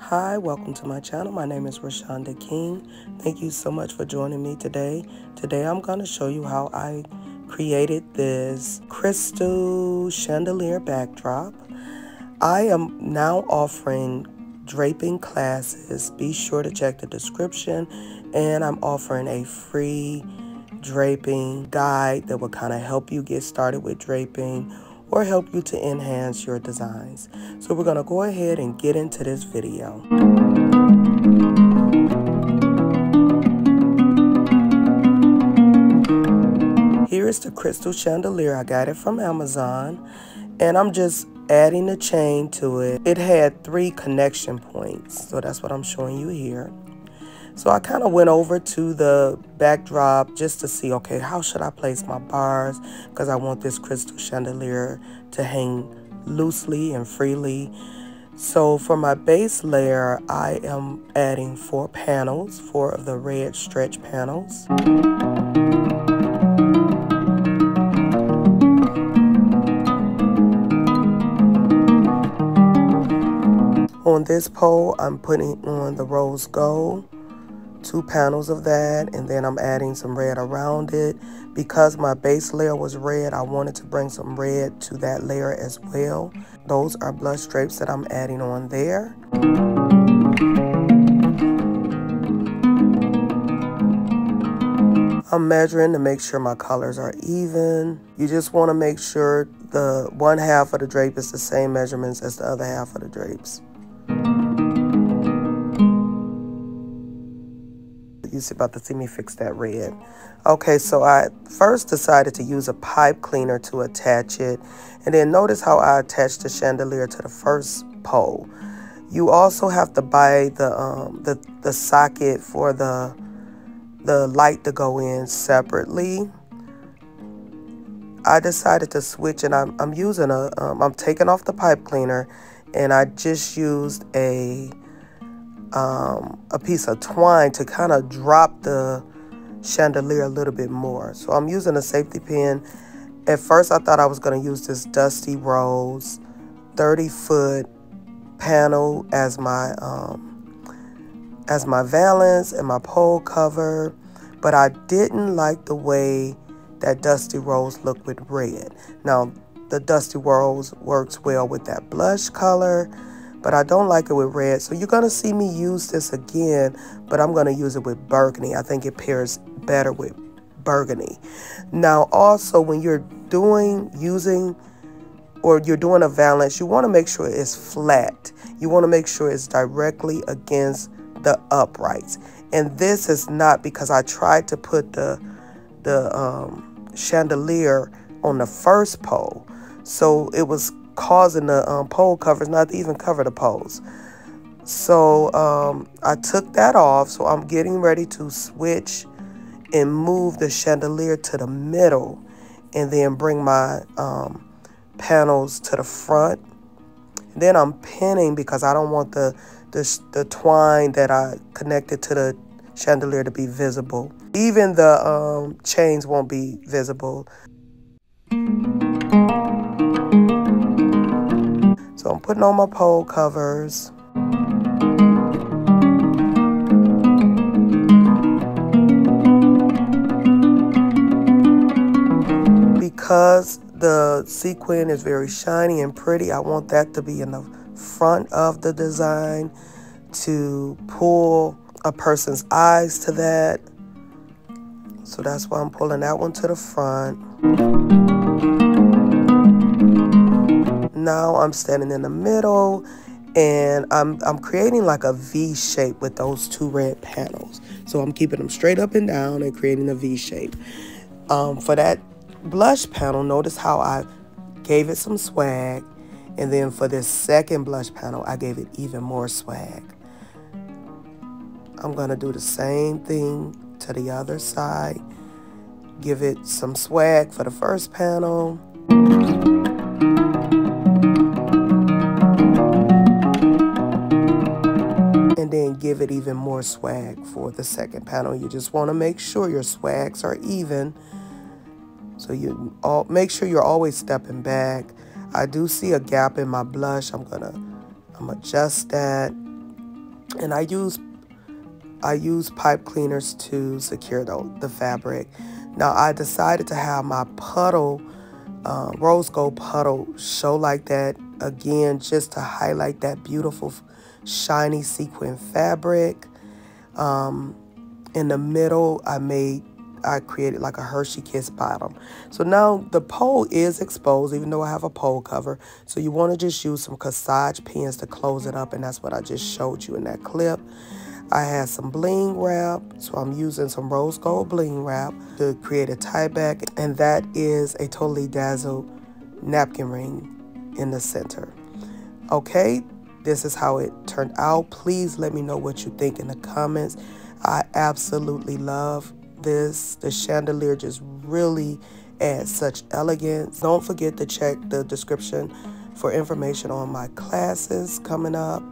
Hi, welcome to my channel. My name is Rashonda King. Thank you so much for joining me today. Today I'm going to show you how I created this crystal chandelier backdrop. I am now offering draping classes. Be sure to check the description and I'm offering a free draping guide that will kind of help you get started with draping or help you to enhance your designs. So we're going to go ahead and get into this video. Here is the crystal chandelier. I got it from Amazon and I'm just adding a chain to it. It had three connection points. So that's what I'm showing you here. So I kind of went over to the backdrop just to see, okay, how should I place my bars? Because I want this crystal chandelier to hang loosely and freely. So for my base layer, I am adding four panels, four of the red stretch panels. On this pole, I'm putting on the rose gold two panels of that and then I'm adding some red around it. Because my base layer was red, I wanted to bring some red to that layer as well. Those are blush drapes that I'm adding on there. I'm measuring to make sure my colors are even. You just want to make sure the one half of the drape is the same measurements as the other half of the drapes. You're about to see me fix that red. Okay, so I first decided to use a pipe cleaner to attach it. And then notice how I attached the chandelier to the first pole. You also have to buy the um, the, the socket for the the light to go in separately. I decided to switch and I'm, I'm using a, um, I'm taking off the pipe cleaner and I just used a um, a piece of twine to kind of drop the chandelier a little bit more. So I'm using a safety pin. At first I thought I was going to use this Dusty Rose 30 foot panel as my um, as my valance and my pole cover, but I didn't like the way that Dusty Rose looked with red. Now, the Dusty Rose works well with that blush color, but I don't like it with red. So you're going to see me use this again, but I'm going to use it with burgundy. I think it pairs better with burgundy. Now, also when you're doing, using, or you're doing a valance, you want to make sure it's flat. You want to make sure it's directly against the uprights. And this is not because I tried to put the, the um, chandelier on the first pole. So it was causing the um, pole covers not to even cover the poles. So um, I took that off. So I'm getting ready to switch and move the chandelier to the middle and then bring my um, panels to the front. Then I'm pinning because I don't want the, the, the twine that I connected to the chandelier to be visible. Even the um, chains won't be visible. So I'm putting on my pole covers. Because the sequin is very shiny and pretty, I want that to be in the front of the design to pull a person's eyes to that. So that's why I'm pulling that one to the front. Now I'm standing in the middle and I'm, I'm creating like a V shape with those two red panels. So I'm keeping them straight up and down and creating a V shape. Um, for that blush panel, notice how I gave it some swag. And then for this second blush panel, I gave it even more swag. I'm going to do the same thing to the other side. Give it some swag for the first panel. Give it even more swag for the second panel. You just want to make sure your swags are even. So you all make sure you're always stepping back. I do see a gap in my blush. I'm gonna I'm adjust that. And I use I use pipe cleaners to secure the, the fabric. Now I decided to have my puddle, uh, rose gold puddle show like that again just to highlight that beautiful shiny sequin fabric. Um, in the middle I made I created like a Hershey Kiss bottom. So now the pole is exposed, even though I have a pole cover. So you want to just use some corsage pins to close it up, and that's what I just showed you in that clip. I had some bling wrap, so I'm using some rose gold bling wrap to create a tie back, and that is a totally dazzled napkin ring in the center. Okay, this is how it turned out. Please let me know what you think in the comments. I absolutely love this. The chandelier just really adds such elegance. Don't forget to check the description for information on my classes coming up.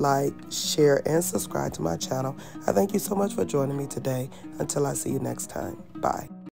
Like, share, and subscribe to my channel. I thank you so much for joining me today. Until I see you next time. Bye.